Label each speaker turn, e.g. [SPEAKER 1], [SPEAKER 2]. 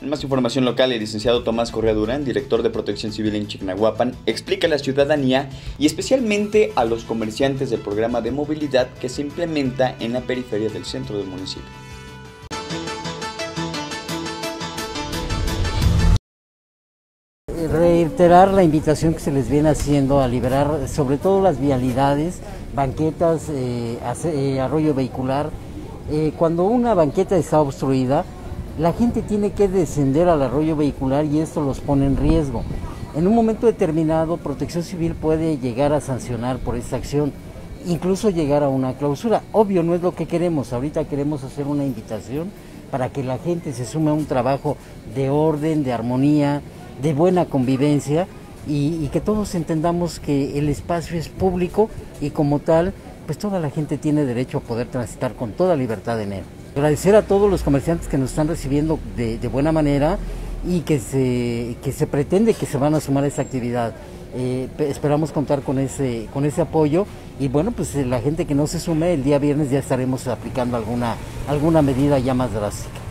[SPEAKER 1] En más información local, el licenciado Tomás Correa Durán, director de Protección Civil en Chignahuapan, explica a la ciudadanía y especialmente a los comerciantes del programa de movilidad que se implementa en la periferia del centro del municipio.
[SPEAKER 2] reiterar la invitación que se les viene haciendo a liberar sobre todo las vialidades, banquetas, eh, eh, arroyo vehicular. Eh, cuando una banqueta está obstruida, la gente tiene que descender al arroyo vehicular y esto los pone en riesgo. En un momento determinado, Protección Civil puede llegar a sancionar por esta acción, incluso llegar a una clausura. Obvio, no es lo que queremos. Ahorita queremos hacer una invitación para que la gente se sume a un trabajo de orden, de armonía, de buena convivencia y, que todos entendamos que el espacio es público y como tal, pues toda la gente tiene derecho a poder transitar con toda libertad en él. Agradecer a todos los comerciantes que nos están recibiendo de, buena manera y que se, que se pretende que se van a sumar a esa actividad. Eh, esperamos contar con ese, con ese apoyo y bueno, pues la gente que no se sume, el día viernes ya estaremos aplicando alguna, alguna medida ya más drástica.